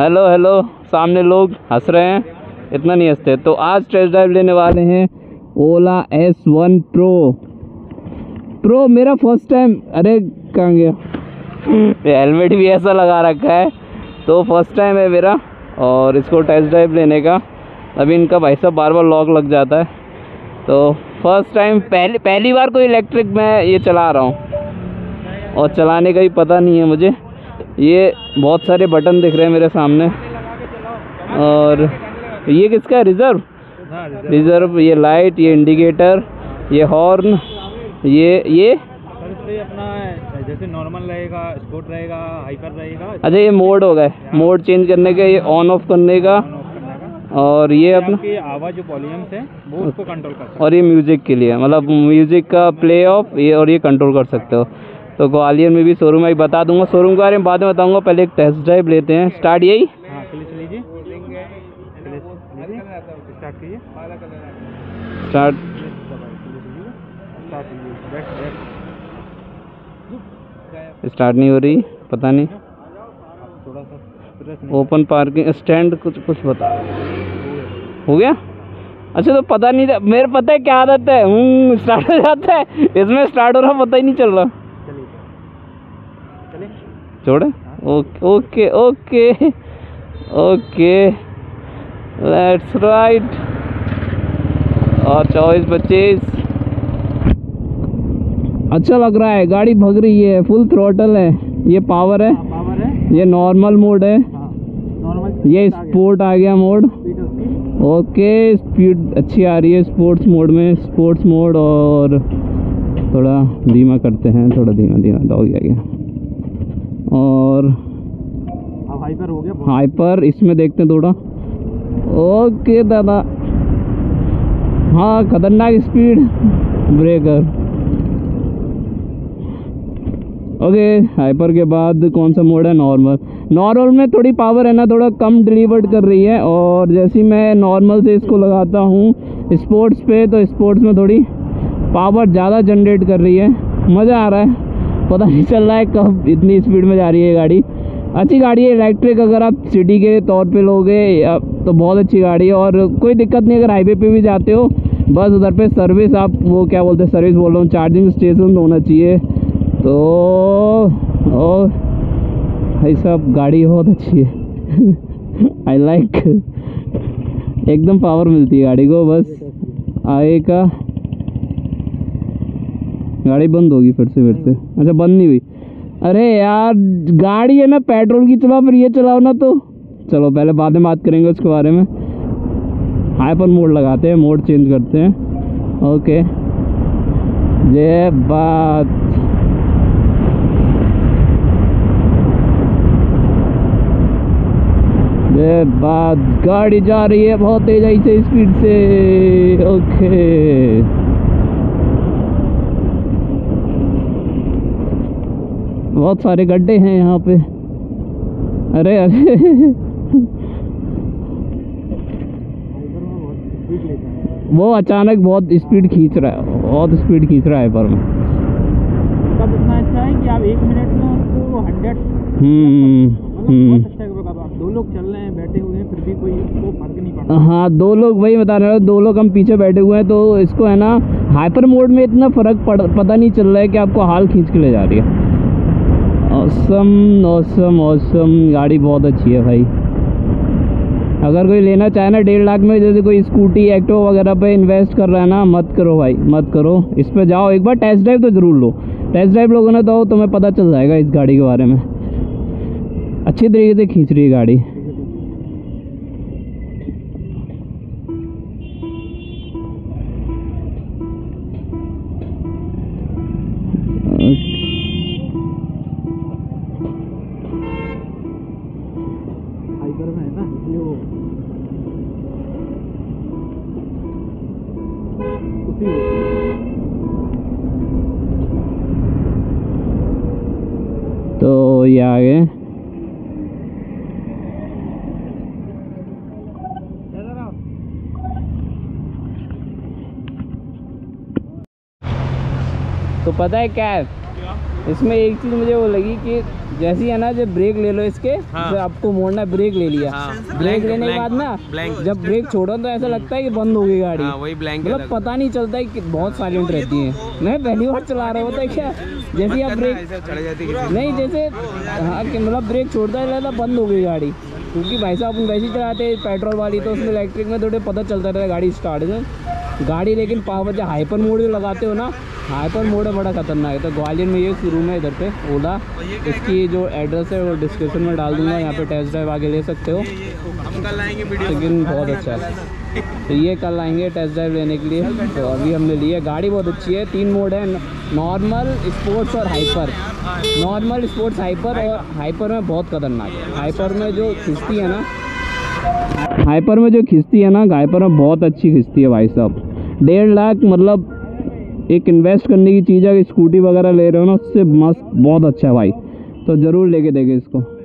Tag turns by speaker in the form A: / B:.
A: Hello hello सामने लोग हंस रहे हैं। इतना नहीं हँसते। तो आज टेस्ट ड्राइव लेने वाले हैं Ola S one pro pro मेरा फ़र्स्ट टाइम अरे, कहाँ गया? हेलमेट भी ऐसा लगा रखा है। तो फ़र्स्ट टाइम है मेरा और इसको टेस्ट ड्राइव लेने का। अभी इनका भाई साहब बार बार लॉक लग जाता है। तो फ़र्स्ट टाइम पहली पहली बार कोई इलेक्ट्रिक मैं ये चला रहा हूँ। और चलाने का भी पता नहीं है मुझे। ये बहुत सारे बटन दिख रहे हैं मेरे सामने। और ये किसका है? रिज़र्व? रिज़र्व। ये लाइट ये इंडिकेटर ये हॉर्न ये ये?
B: अपना जैसे नॉर्मल रहेगा स्पोर्ट रहेगा हाइपर रहेगा
A: अच्छा ये मोड हो गए मोड चेंज करने का ये ऑन ऑफ़ करने का। और ये अपना
B: आवाज़ जो वॉल्यूम्स है वो उसको कंट्रोल कर सकते
A: और ये म्यूज़िक के लिए मतलब म्यूज़िक का प्ले ऑफ़ ये और ये कंट्रोल कर सकते हो। तो ग्वालियर में भी शोरूम है बता दूँगा शोरूम के बारे में बाद में बताऊँगा पहले एक टेस्ट ड्राइव लेते हैं। स्टार्ट यही?
B: हैं हाँ स्टार्ट
A: स्टार्ट नहीं हो रही पता नहीं।
B: थोड़ा सा
A: ओपन पार्किंग स्टैंड कुछ कुछ बता। हो गया? अच्छा तो पता नहीं था मेरे पता है क्या आदत है? स्टार्ट हो जाता है। इसमें स्टार्ट हो रहा पता ही नहीं चल रहा। छोड़े okay okay okay okay. Let's right और चौबीस पच्चीस। अच्छा लग रहा है गाड़ी भग रही है फुल थ्रोटल है। ये पावर है।
B: हाँ पावर है।
A: ये नॉर्मल मोड है।
B: हाँ
A: ये स्पोर्ट आ गया मोड ओके स्पीड अच्छी आ रही है स्पोर्ट्स मोड में। स्पोर्ट्स मोड और थोड़ा धीमा करते हैं थोड़ा धीमा धीमा डॉग आ गया और
B: हाइपर हो गया
A: हाइपर इसमें देखते हैं थोड़ा। ओके दादा। हाँ खतरनाक स्पीड ब्रेकर ओके हाइपर के बाद कौन सा मोड है? नॉर्मल नॉर्मल में थोड़ी पावर है ना थोड़ा कम डिलीवर्ड कर रही है। और जैसे मैं नॉर्मल से इसको लगाता हूँ स्पोर्ट्स पे तो स्पोर्ट्स में थोड़ी पावर ज़्यादा जनरेट कर रही है। मज़ा आ रहा है। पता नहीं चल रहा है कब इतनी स्पीड में जा रही है गाड़ी। अच्छी गाड़ी है इलेक्ट्रिक अगर आप सिटी के तौर पे लोगे तो बहुत अच्छी गाड़ी है और कोई दिक्कत नहीं, अगर हाईवे पे भी जाते हो, बस उधर पे सर्विस आप वो क्या बोलते हैं सर्विस बोल रहा हूँ चार्जिंग स्टेशन होना चाहिए। तो ओ भाई साहब, गाड़ी बहुत अच्छी है। आई लाइक एकदम पावर मिलती है गाड़ी को, बस आगे का। गाड़ी बंद होगी फिर से फिर से। अच्छा बंद नहीं हुई। अरे यार, गाड़ी है ना, पेट्रोल की, चला फिर ये चलाओ ना तो। चलो, पहले बाद में बात करेंगे उसके बारे में। हाइपर मोड लगाते हैं मोड चेंज करते हैं। ओके जय बात। जय बात। गाड़ी जा रही है बहुत तेज, ऐसे स्पीड से। ओके बहुत सारे गड्ढे हैं यहाँ पे। अरे अरे। वो अचानक बहुत स्पीड खींच रहा है बहुत स्पीड खींच रहा है पर। में
B: तब इतना अच्छा है कि आप एक मिनट में उसको हंड्रेड
A: हम्म
B: मतलब
A: हम्म।
B: बहुत अच्छा है दो। लोग चल रहे हैं बैठे हुए हैं फिर भी कोई उसको फ़र्क नहीं पड़ता।
A: हाँ दो लोग वही बता रहे हो दो लोग हम पीछे बैठे हुए हैं तो इसको है ना हाइपर मोड में इतना फ़र्क पड़ पता नहीं चल रहा है कि आपको हाल खींच के ले जा रही है। Awesome awesome awesome. गाड़ी बहुत अच्छी है भाई। अगर कोई लेना चाहे ना डेढ़ लाख में, जैसे कोई स्कूटी, एक्टो वगैरह पे इन्वेस्ट कर रहा है ना, मत करो भाई, मत करो। इस पर जाओ, एक बार टेस्ट ड्राइव तो ज़रूर लो। टेस्ट ड्राइव लोगों ने तो तुम्हें पता चल जाएगा इस गाड़ी के बारे में। अच्छी तरीके से खींच रही है गाड़ी।
B: है ना उसी
A: तो ये आ गए। तो पता है क्या है? इसमें एक चीज़ मुझे वो लगी कि जैसी है ना जब ब्रेक ले लो इसके
B: हाँ।
A: तो आपको मोड़ना ब्रेक ले लिया।
B: हाँ,
A: ब्रेक लेने के बाद ना जब ब्रेक छोड़ो तो ऐसा लगता है कि बंद हो गई गाड़ी।
B: हाँ वही ब्लैंक
A: मतलब पता नहीं चलता है कि बहुत साइलेंट रहती है। मैं पहली बार चला रहा होता है क्या जैसे आप ब्रेक नहीं जैसे हाँ मतलब ब्रेक छोड़ता है रहता बंद हो गई गाड़ी। क्योंकि भाई साहब अपन वैसे ही चलाते पेट्रोल वाली तो उसमें इलेक्ट्रिक में थोड़े पता चलता रहता है गाड़ी स्टार्ट है गाड़ी, लेकिन पावर जब हाइपर मोड जो लगाते हो ना हाइपर मोड है, बड़ा खतरनाक है। तो ग्वालियर में ये शोरूम है इधर पे ओला इसकी जो एड्रेस है, वो डिस्क्रिप्शन में डाल दूँगा, यहाँ पे टेस्ट ड्राइव आगे ले सकते हो। लेकिन बहुत अच्छा है। तो ये कल आएँगे टेस्ट ड्राइव लेने के लिए। तो अभी हमने लिए गाड़ी बहुत अच्छी है, तीन मोड है नॉर्मल स्पोर्ट्स और हाइपर नॉर्मल स्पोर्ट्स हाइपर और हाइपर में बहुत खतरनाक है। हाइपर में जो खिस्ती है ना हाइपर में जो खिस्ती है ना हाइपर में बहुत अच्छी खिस्ती है भाई साहब। डेढ़ लाख मतलब एक इन्वेस्ट करने की चीज़ है स्कूटी वगैरह ले रहे हो ना, उससे मस्त, बहुत अच्छा है भाई। तो ज़रूर लेके देखे इसको।